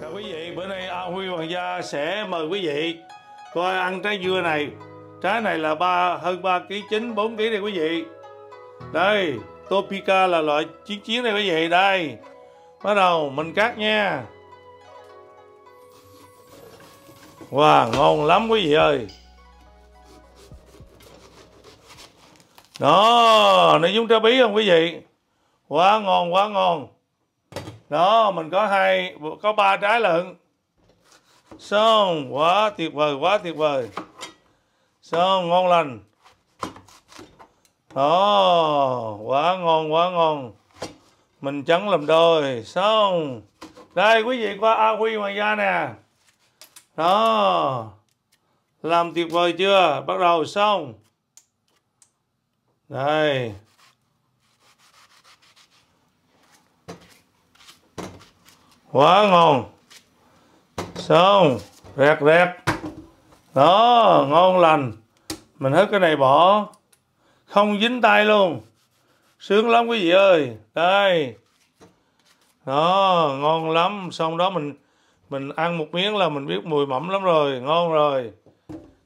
Chào quý vị, bữa nay A Huy Hoàng gia sẽ mời quý vị coi ăn trái dưa này. Trái này là ba hơn 3 kg chín 4 kg này quý vị. Đây, Topica là loại chiến chiến này quý vị, đây. Bắt đầu mình cắt nha. Wow, ngon lắm quý vị ơi. Đó, nó giống trái bí không quý vị? Quá ngon, quá ngon đó, mình có hai, có ba trái lận. Xong quá tuyệt vời quá tuyệt vời. Xong, ngon lành. Đó quá ngon quá ngon. Mình trắng làm đôi. Xong, đây, quý vị qua A Huy Hoàng gia nè. Đó, làm tuyệt vời chưa? Bắt đầu xong. Đây. Quá ngon. Xong, rẹt rẹt. Đó, ngon lành. Mình hết cái này bỏ. Không dính tay luôn. Sướng lắm quý vị ơi. Đây. Đó, ngon lắm. Xong đó mình mình ăn một miếng là mình biết mùi mẩm lắm rồi. Ngon rồi.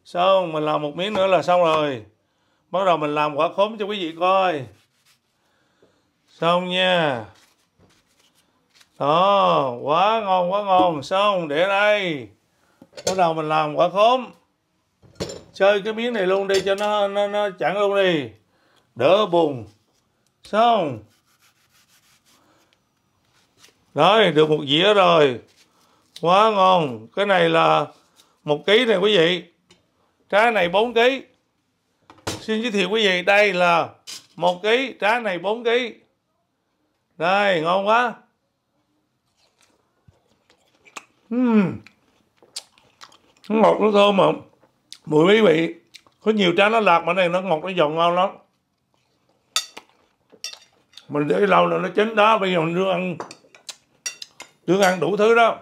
Xong, mình làm một miếng nữa là xong rồi. Bắt đầu mình làm quả khóm cho quý vị coi. Xong nha đó quá ngon quá ngon. Xong, để đây. Bắt đầu mình làm quả khóm. Chơi cái miếng này luôn đi cho nó nó nó chặn luôn đi. Đỡ bùn xong. Rồi được một dĩa rồi. Quá ngon. Cái này là một ký này quý vị. Trái này 4 ký. Xin giới thiệu quý vị, đây là một ký trái này 4 ký. Đây, ngon quá uhm. ngọt nó thơm mà. Mùi quý vị. Có nhiều trái nó lạc mà này nó ngọt nó giòn ngon lắm. Mình để lâu là nó chín đó bây giờ mình đưa ăn đưa ăn đủ thứ đó.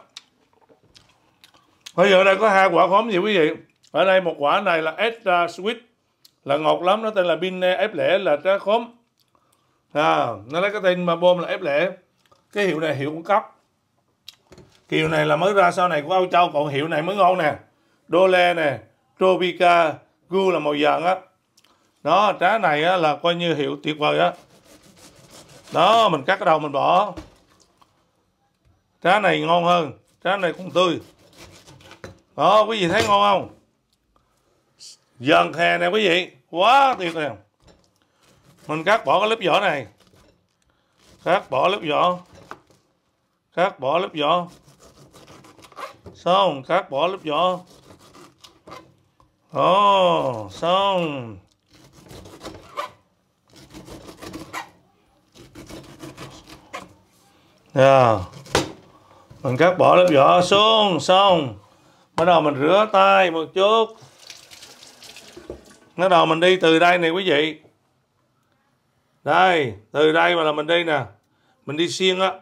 Bây giờ đây có hai quả khóm gì quý vị? Ở đây một quả này là extra sweet. Là ngọt lắm nó tên là pin ép lẻ là trái khóm. À, nó lấy cái tên mà bom là ép lẻ. Cái hiệu này hiệu con cấp Kiều này là mới ra sau này của Âu Châu còn hiệu này mới ngon nè. Đô Lê nè Tropica Gu là màu vàng á. Đó trái này á, là coi như hiệu tuyệt vời á. Đó mình cắt cái đầu mình bỏ. Trái này ngon hơn trái này cũng tươi. Đó quý vị thấy ngon không? Dần hè nè quý vị quá tuyệt nè. Mình cắt bỏ cái lớp vỏ này. Cắt bỏ lớp vỏ. Cắt bỏ lớp vỏ xong cắt bỏ lớp vỏ. Ồ oh, xong. Yeah. mình cắt bỏ lớp vỏ. Xuống xong. Bắt đầu mình rửa tay một chút. Bắt đầu mình đi từ đây này quý vị. Đây từ đây mà là mình đi nè. Mình đi xiên á.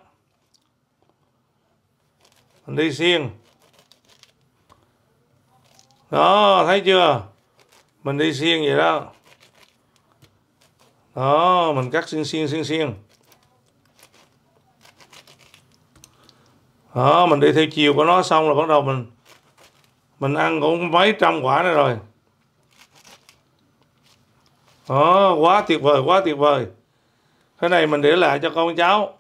Mình đi xiên đó, thấy chưa? Mình đi xiên vậy đó. Đó, mình cắt xiên xiên xiên xiên. Đó, mình đi theo chiều của nó xong rồi bắt đầu mình mình ăn cũng mấy trăm quả nữa rồi. Đó, quá tuyệt vời, quá tuyệt vời. Cái này mình để lại cho con cháu.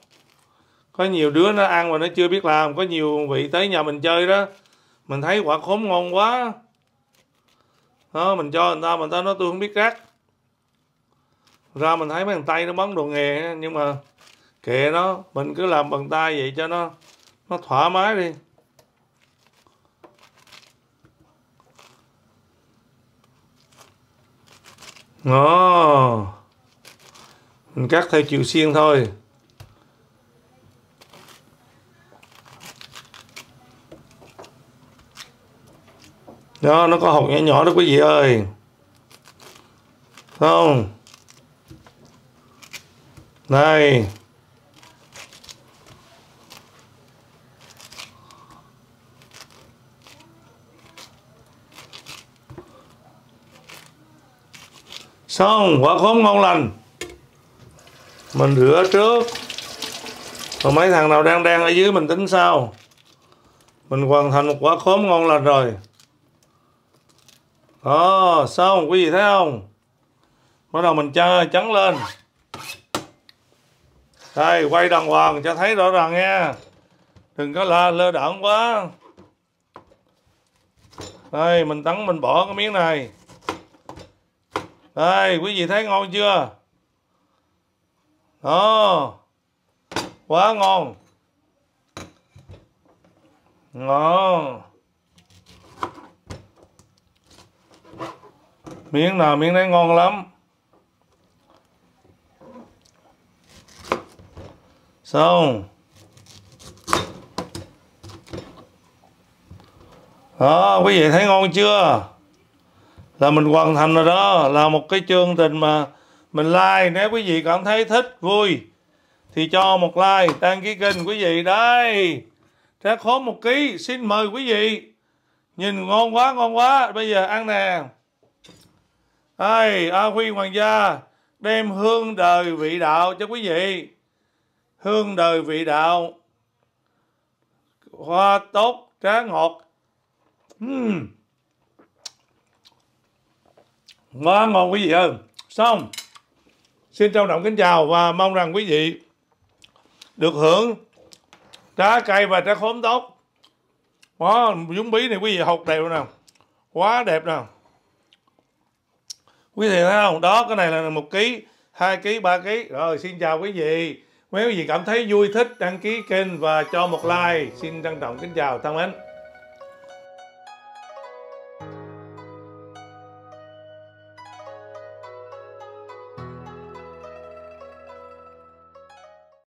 Có nhiều đứa nó ăn mà nó chưa biết làm, có nhiều vị tới nhà mình chơi đó. Mình thấy quả khóm ngon quá đó mình cho người ta, mà người ta nói tôi không biết cắt ra mình thấy mấy thằng tay nó bắn đồ nghề, nhưng mà kệ nó, mình cứ làm bằng tay vậy cho nó nó thoải mái đi Đó. Mình cắt theo chiều xiên thôi. Đó, nó có hột nhỏ nhỏ đó quý vị ơi. Không? Đây. xong quả khóm ngon lành mình rửa trước còn mấy thằng nào đang đang ở dưới mình tính sau mình hoàn thành một quả khóm ngon lành rồi đó xong quý vị thấy không? Bắt đầu mình cho trắng lên. Đây, quay đàng hoàng cho thấy rõ ràng nha. Đừng có la, lơ đẳng quá. Đây, mình tắn mình bỏ cái miếng này. Đây, quý vị thấy ngon chưa? Đó, quá ngon. Ngon miếng nào, miếng đấy ngon lắm. Xong đó, quý vị thấy ngon chưa? Là mình hoàn thành rồi đó, là một cái chương trình mà mình like. Nếu quý vị cảm thấy thích, vui, thì cho một like, đăng ký kênh quý vị đây. Trái khóm một ký, xin mời quý vị. Nhìn ngon quá ngon quá. Bây giờ ăn nè ai A Huy Hoàng gia đem hương đời vị đạo cho quý vị. Hương đời vị đạo. Hoa tốt trái ngọt. Uhm. quá ngon quý vị ơi. Xong. Xin trân trọng kính chào và mong rằng quý vị được hưởng trái cây và trái khóm tốt. Wow, dúng bí này quý vị học đều nè quá đẹp nè quý vị thấy không? Đó, cái này là một ký, hai ký, ba ký. Rồi, xin chào quý vị. Nếu quý vị cảm thấy vui thích đăng ký kênh và cho một like. Xin trân trọng kính chào. Thân mến.